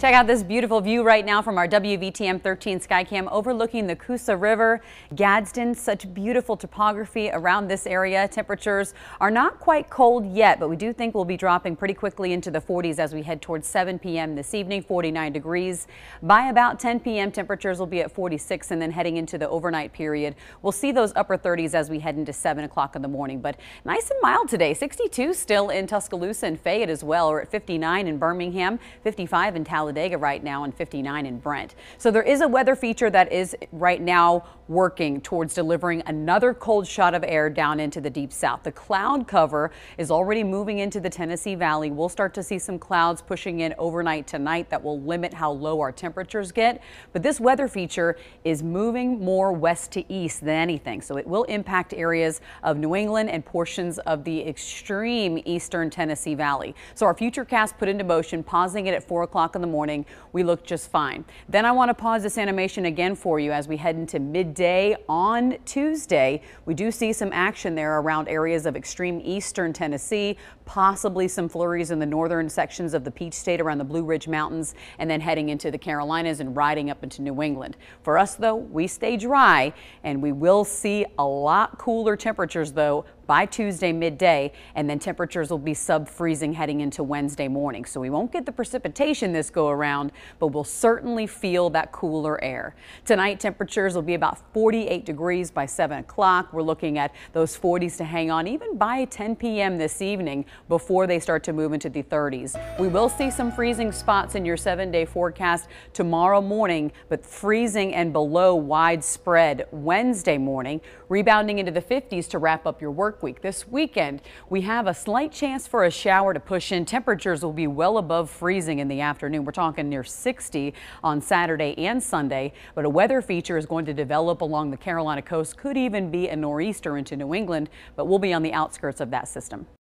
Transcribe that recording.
Check out this beautiful view right now from our WVTM 13 Skycam overlooking the Coosa River, Gadsden. Such beautiful topography around this area. Temperatures are not quite cold yet, but we do think we'll be dropping pretty quickly into the 40s as we head towards 7 p.m. this evening, 49 degrees. By about 10 p.m. temperatures will be at 46 and then heading into the overnight period. We'll see those upper 30s as we head into 7 o'clock in the morning, but nice and mild today. 62 still in Tuscaloosa and Fayette as well. We're at 59 in Birmingham, 55 in Talladega. Talladega right now and 59 in Brent. So there is a weather feature that is right now working towards delivering another cold shot of air down into the deep south. The cloud cover is already moving into the Tennessee Valley. We'll start to see some clouds pushing in overnight tonight that will limit how low our temperatures get. But this weather feature is moving more west to east than anything. So it will impact areas of New England and portions of the extreme eastern Tennessee Valley. So our futurecast put into motion, pausing it at 4 o'clock in the morning morning, we look just fine. Then I want to pause this animation again for you as we head into midday on Tuesday. We do see some action there around areas of extreme eastern Tennessee, possibly some flurries in the northern sections of the Peach State around the Blue Ridge Mountains, and then heading into the Carolinas and riding up into New England. For us, though, we stay dry, and we will see a lot cooler temperatures, though, by Tuesday midday, and then temperatures will be sub-freezing heading into Wednesday morning. So we won't get the precipitation this go around, but we'll certainly feel that cooler air. Tonight, temperatures will be about 48 degrees by 7 o'clock. We're looking at those 40s to hang on even by 10 p.m. this evening before they start to move into the 30s. We will see some freezing spots in your seven-day forecast tomorrow morning, but freezing and below widespread Wednesday morning, rebounding into the 50s to wrap up your week. This weekend, we have a slight chance for a shower to push in. Temperatures will be well above freezing in the afternoon. We're talking near 60 on Saturday and Sunday, but a weather feature is going to develop along the Carolina coast. Could even be a nor'easter into New England, but we'll be on the outskirts of that system.